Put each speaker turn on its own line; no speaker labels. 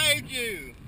Saved you.